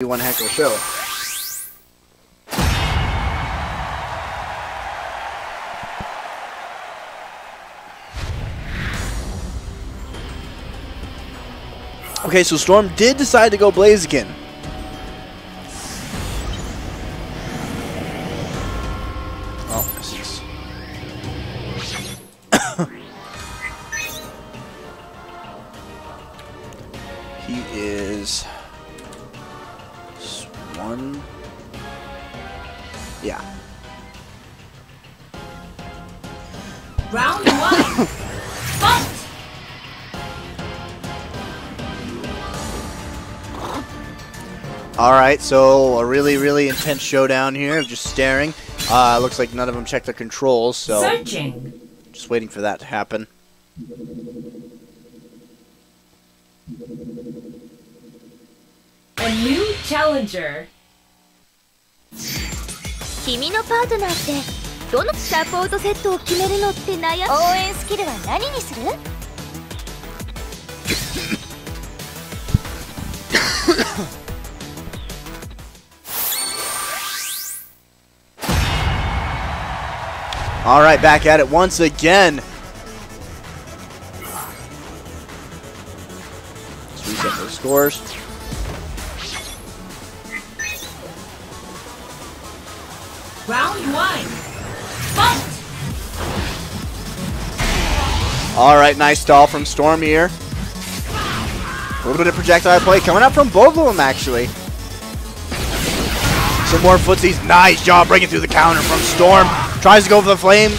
be one heck of a show. Okay, so Storm did decide to go Blaziken. Oh, Yeah. Round one. Fight! Alright, so a really, really intense showdown here of just staring. Uh, looks like none of them checked their controls, so Searching. just waiting for that to happen. A new challenger. 君のパートナーってどのサポートセットを決めるのって悩む応援スキルは何にする Alright, back at it once again. Let's reset those scores. Round one. Fight! Alright, nice stall from Storm here. A little bit of projectile play coming up from both of them, actually. Some more footsies. Nice job breaking through the counter from Storm. Tries to go for the flame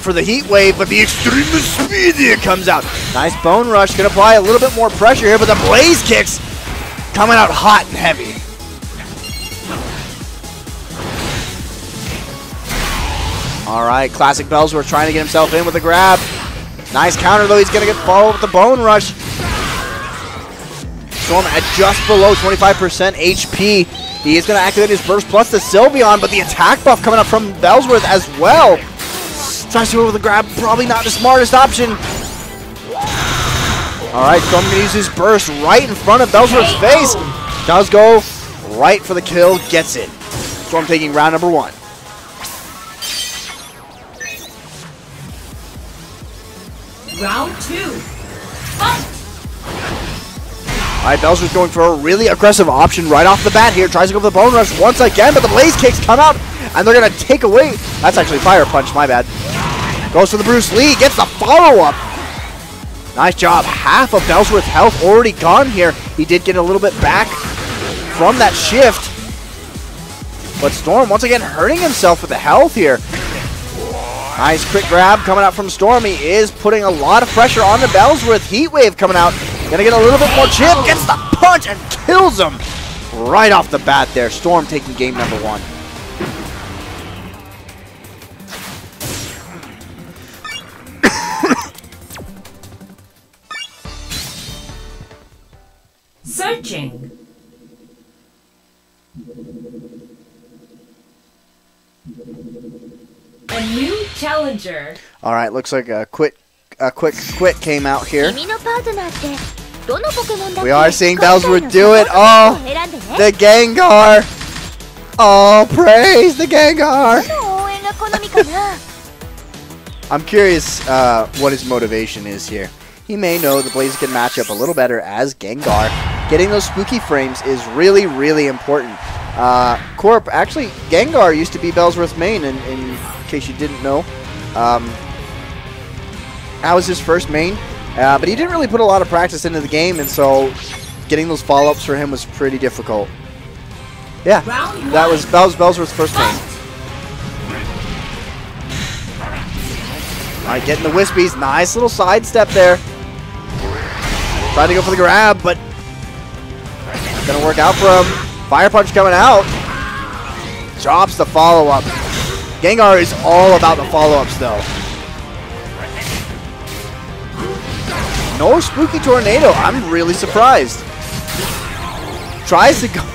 for the heat wave, but the extremely speedy comes out. Nice bone rush. Can apply a little bit more pressure here, but the blaze kicks coming out hot and heavy. All right, classic Bellsworth trying to get himself in with a grab. Nice counter though. He's gonna get followed with the bone rush. Storm at just below 25% HP. He is gonna activate his burst plus the Sylveon, but the attack buff coming up from Bellsworth as well. Tries to go with a grab, probably not the smartest option. All right, Storm gonna use his burst right in front of Bellsworth's face. Does go right for the kill, gets it. Storm taking round number one. Round two. Fight! All right, Bellsworth going for a really aggressive option right off the bat here. Tries to go for the bone rush once again, but the blaze kicks come out, and they're going to take away. That's actually fire punch, my bad. Goes for the Bruce Lee, gets the follow-up. Nice job. Half of Bellsworth's health already gone here. He did get a little bit back from that shift. But Storm, once again, hurting himself with the health here. Nice quick grab coming out from Stormy is putting a lot of pressure on the Bellsworth. Heat Wave coming out. Gonna get a little bit more chip. Gets the punch and kills him right off the bat there. Storm taking game number one. Searching. challenger. All right, looks like a quick, a quick, quit came out here. We are seeing Bowser do it. Oh, the Gengar. Oh, praise the Gengar. I'm curious uh, what his motivation is here. He may know the Blaziken match up a little better as Gengar. Getting those spooky frames is really, really important. Uh, Corp, actually, Gengar used to be Bellsworth's main, in, in case you didn't know. Um, that was his first main, uh, but he didn't really put a lot of practice into the game, and so getting those follow-ups for him was pretty difficult. Yeah, that was, that was Bellsworth's first main. All right, getting the Wispies. Nice little sidestep there. Trying to go for the grab, but gonna work out for him. Fire punch coming out. Drops the follow-up. Gengar is all about the follow-ups, though. No spooky tornado. I'm really surprised. Tries to go.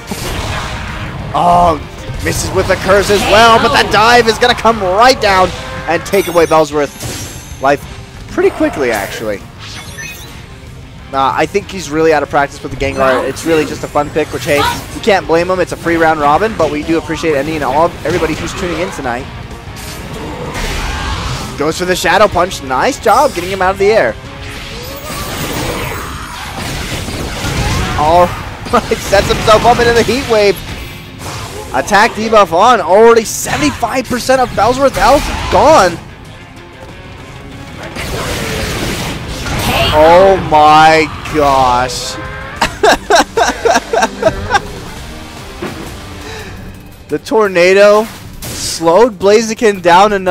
Oh, misses with the curse as well, but that dive is gonna come right down and take away Bellsworth's life pretty quickly, actually. Uh, I think he's really out of practice with the Gengar. It's really just a fun pick, which, hey, you can't blame him. It's a free round robin, but we do appreciate any and all of everybody who's tuning in tonight. Goes for the Shadow Punch. Nice job getting him out of the air. All right, sets himself up into the Heat Wave. Attack debuff on. Already 75% of Bellsworth's health gone. Oh my gosh. the tornado slowed Blaziken down enough.